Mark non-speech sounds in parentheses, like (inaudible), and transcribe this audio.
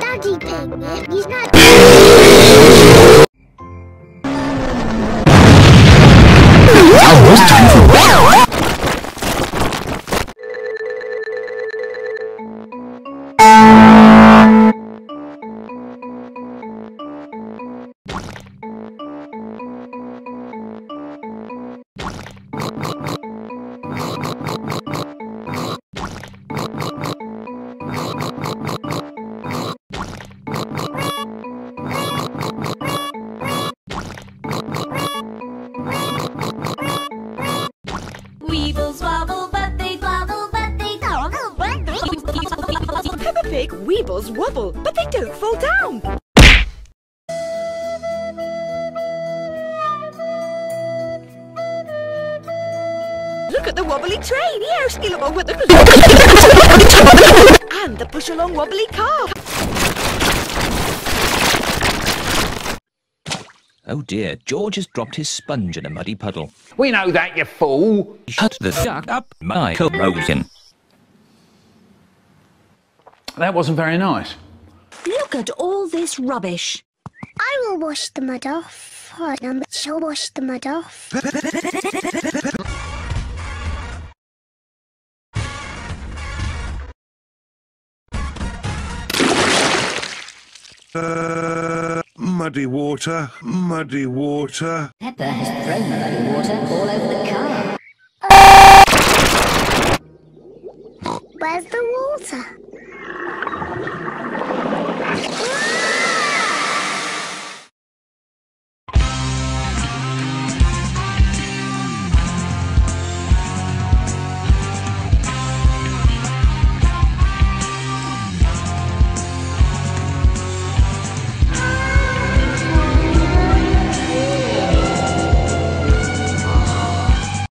Daddy Pig, he's not. Weebles wobble, but they wobble, but they Peppa Pig weebles wobble, but they don't fall down. Look at the wobbly train. Yes, get along with the (laughs) and the push along wobbly car. Oh dear, George has dropped his sponge in a muddy puddle. We know that, you fool. Shut the fuck up, Michael Rosen. That wasn't very nice. Look at all this rubbish. I will wash the mud off. I shall wash the mud off. (laughs) Uh, Muddy water, muddy water. Peppa has thrown muddy water all over the car. Where's the water?